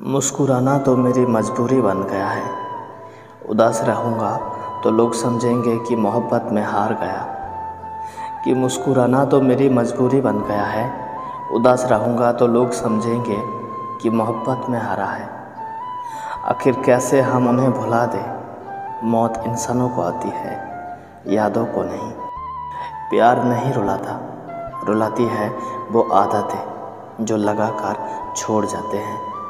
मुस्कुराना तो मेरी मजबूरी बन गया है। उदास रहूँगा तो लोग समझेंगे कि मोहब्बत में हार गया। कि मुस्कुराना तो मेरी मजबूरी बन गया है। उदास रहूँगा तो लोग समझेंगे कि मोहब्बत में हारा है। आखिर कैसे हम उन्हें भुला दें? मौत इंसानों को आती है, यादों को नहीं। प्यार नहीं रुलाता। रुलाती है वो आदतें जो लगाकर छोड़ जाते हैं।